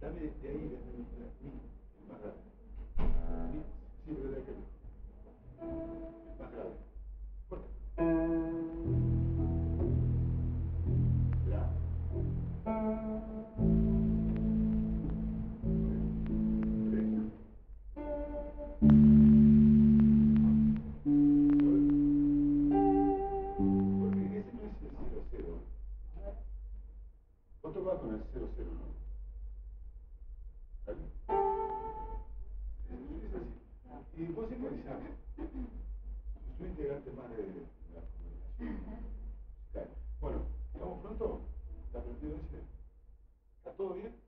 Dame de ahí, de nuestra misma. Sí, pero de Y vos simbolizás. Sos un integrante más de la comunicación. Claro. Bueno, ¿estamos pronto? ¿Está prendido ese? ¿Está todo bien?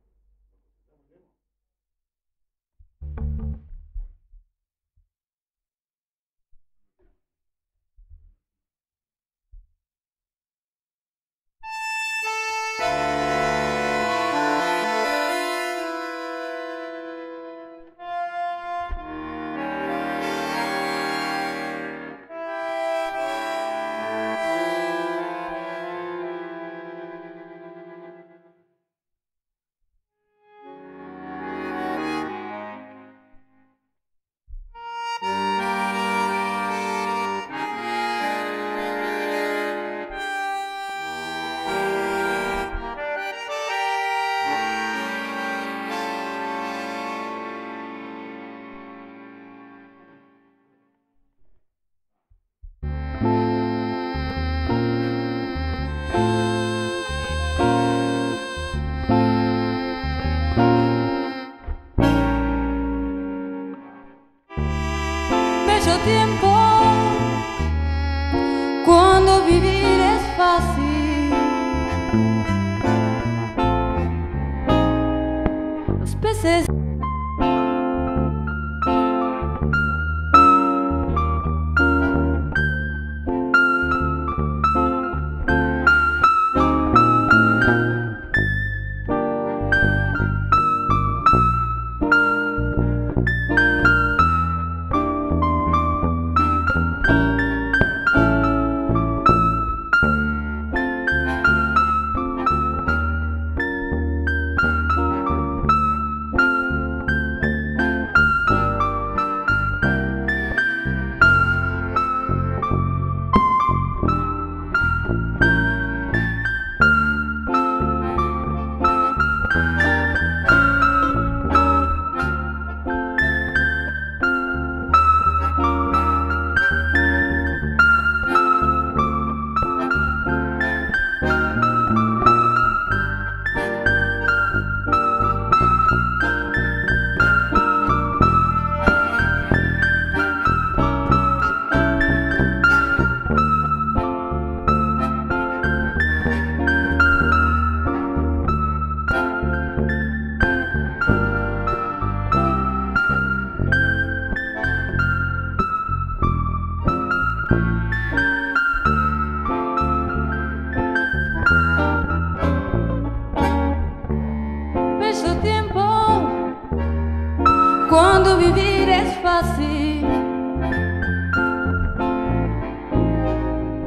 Cuando vivir es fácil.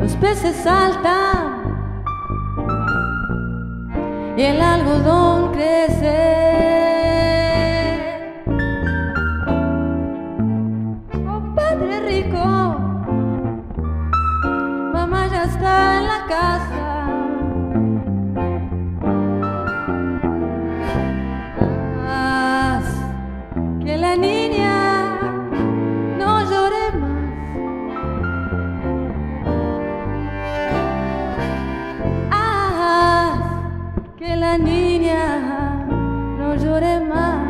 Los peces saltan y el algodón crece. Compadre rico, mamá ya está en la casa. Niña no llore más. Haz que la niña no llore más.